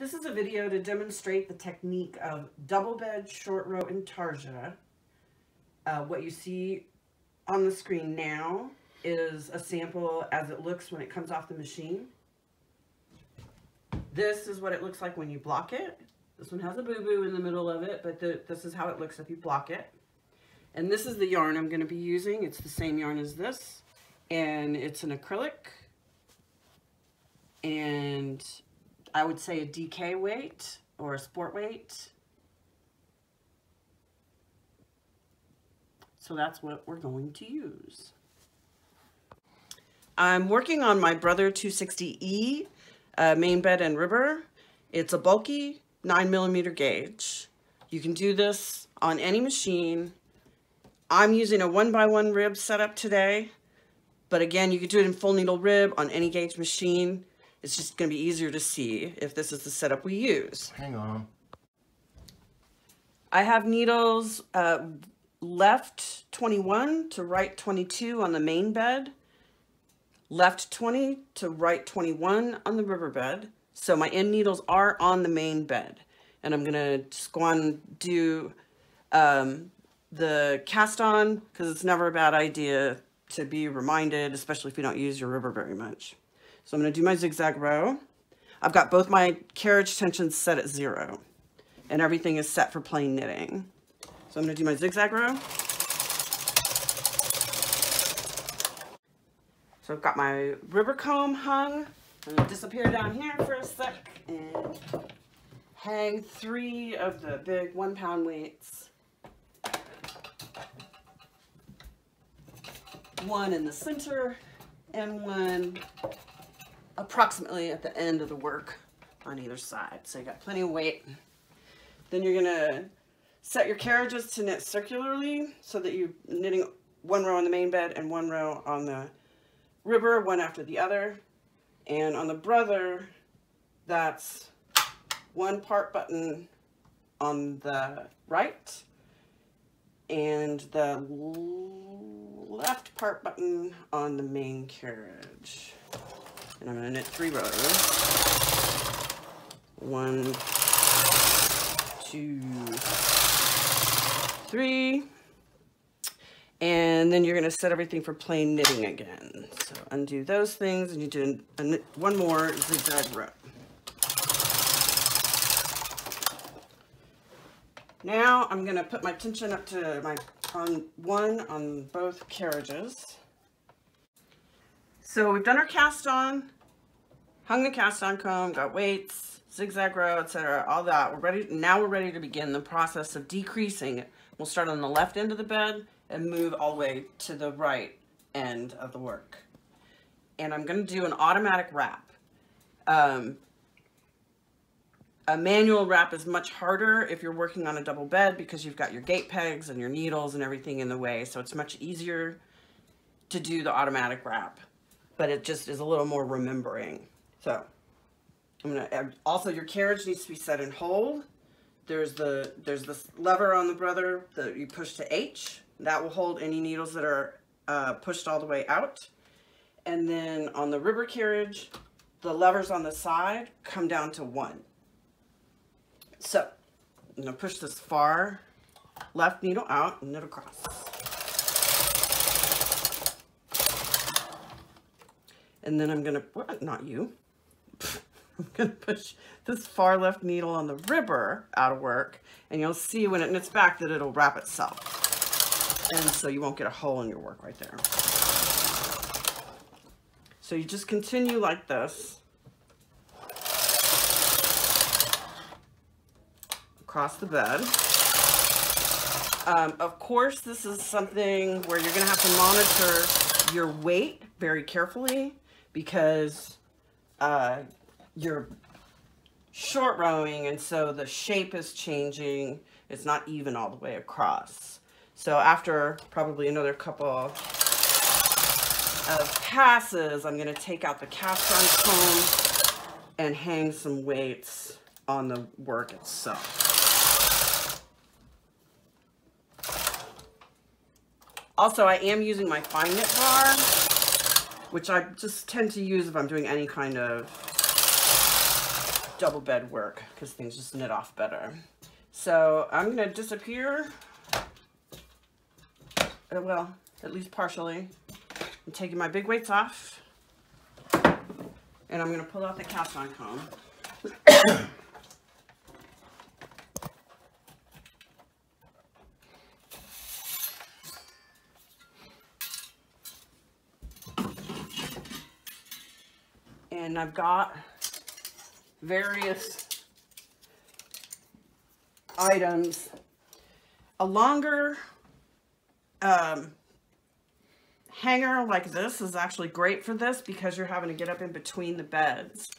This is a video to demonstrate the technique of double bed, short row, intarsia. Uh, what you see on the screen now is a sample as it looks when it comes off the machine. This is what it looks like when you block it. This one has a boo-boo in the middle of it, but the, this is how it looks if you block it. And this is the yarn I'm going to be using. It's the same yarn as this, and it's an acrylic. And I would say a DK weight or a sport weight. So that's what we're going to use. I'm working on my Brother 260E uh, main bed and ribber. It's a bulky 9 millimeter gauge. You can do this on any machine. I'm using a one by one rib setup today, but again, you could do it in full needle rib on any gauge machine. It's just going to be easier to see if this is the setup we use. Hang on. I have needles uh, left 21 to right 22 on the main bed, left 20 to right 21 on the ribber bed. So my end needles are on the main bed. And I'm going to just go on do um, the cast on because it's never a bad idea to be reminded, especially if you don't use your ribber very much. So I'm going to do my zigzag row. I've got both my carriage tensions set at zero and everything is set for plain knitting. So I'm going to do my zigzag row. So I've got my ribber comb hung. I'm going to disappear down here for a sec and hang three of the big one pound weights. One in the center and one approximately at the end of the work on either side. So you got plenty of weight. Then you're gonna set your carriages to knit circularly so that you're knitting one row on the main bed and one row on the ribber, one after the other. And on the brother, that's one part button on the right and the left part button on the main carriage. And I'm gonna knit three rows. One, two, three. And then you're gonna set everything for plain knitting again. So undo those things and you do one more zigzag row. Now I'm gonna put my tension up to my on one on both carriages. So we've done our cast on, hung the cast on comb, got weights, zigzag row, etc. All that. We're ready. Now we're ready to begin the process of decreasing. We'll start on the left end of the bed and move all the way to the right end of the work. And I'm going to do an automatic wrap. Um, a manual wrap is much harder if you're working on a double bed because you've got your gate pegs and your needles and everything in the way. So it's much easier to do the automatic wrap but it just is a little more remembering. So I'm gonna add, also your carriage needs to be set and hold. There's the there's this lever on the brother that you push to H. That will hold any needles that are uh, pushed all the way out. And then on the ribber carriage, the levers on the side come down to one. So I'm gonna push this far left needle out and knit across. And then I'm gonna, well, not you, I'm gonna push this far left needle on the ribber out of work and you'll see when it knits back that it'll wrap itself. And so you won't get a hole in your work right there. So you just continue like this. Across the bed. Um, of course, this is something where you're gonna have to monitor your weight very carefully because uh, you're short rowing and so the shape is changing. It's not even all the way across. So after probably another couple of passes, I'm to take out the cast on comb and hang some weights on the work itself. Also, I am using my fine knit bar which I just tend to use if I'm doing any kind of double bed work because things just knit off better. So I'm going to disappear, uh, well, at least partially. I'm taking my big weights off and I'm going to pull out the cast on comb. And I've got various items. A longer um, hanger like this is actually great for this because you're having to get up in between the beds.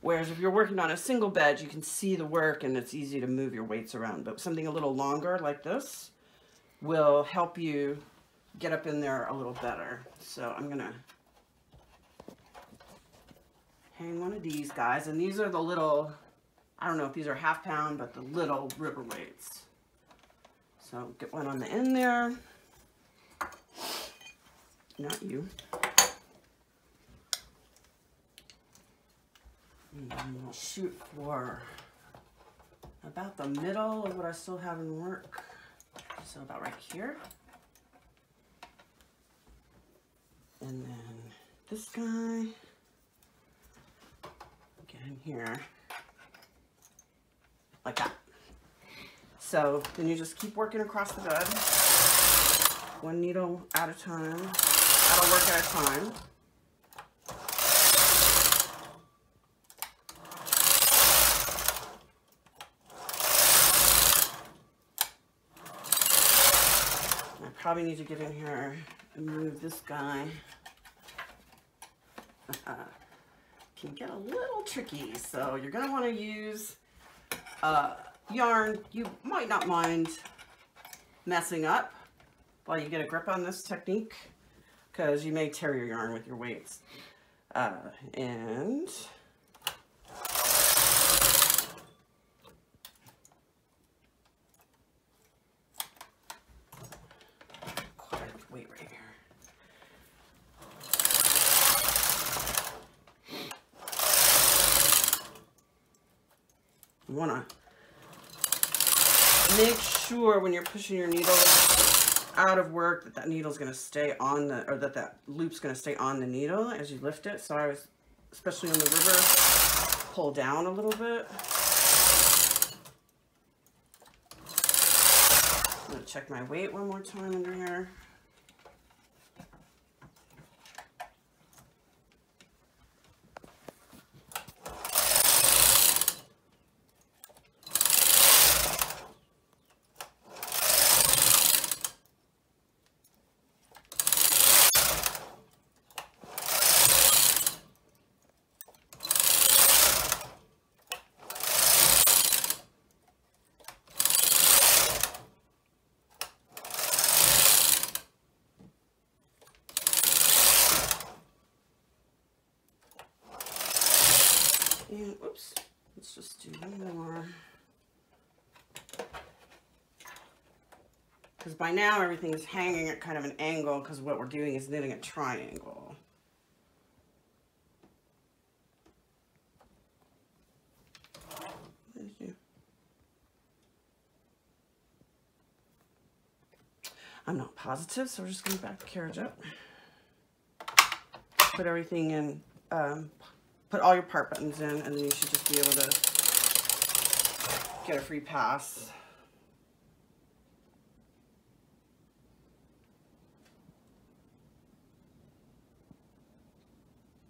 Whereas if you're working on a single bed, you can see the work and it's easy to move your weights around. But something a little longer like this will help you get up in there a little better. So I'm gonna one of these guys. And these are the little, I don't know if these are half pound, but the little ribber weights. So get one on the end there. Not you. Mm, and we'll shoot for about the middle of what I still have in work. So about right here. And then this guy in here like that. So then you just keep working across the bed, one needle at a time, that'll work at a time. I probably need to get in here and move this guy. Uh, can get a little tricky. So you're going to want to use uh, yarn you might not mind messing up while you get a grip on this technique because you may tear your yarn with your weights. Uh, and You want to make sure when you're pushing your needle out of work that that needle's going to stay on the, or that that loop's going to stay on the needle as you lift it. So I was, especially on the ribber, pull down a little bit. I'm going to check my weight one more time under here. And, oops, let's just do one more. Because by now everything is hanging at kind of an angle because what we're doing is knitting a triangle. I'm not positive, so we're just going to back the carriage up. Put everything in um, put all your part buttons in and then you should just be able to get a free pass.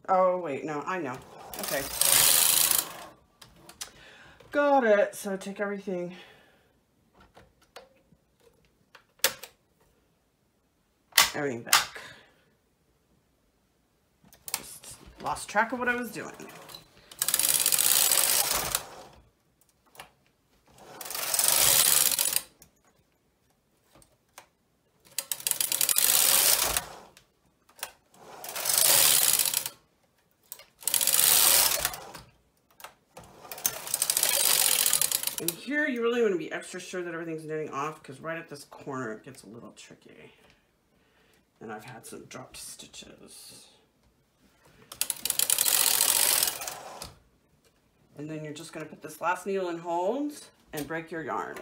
Oh, wait, no, I know. Okay. Got it. So take everything. Everything back. Just Lost track of what I was doing. And here you really want to be extra sure that everything's knitting off because right at this corner it gets a little tricky. And I've had some dropped stitches. And then you're just gonna put this last needle in holds and break your yarn.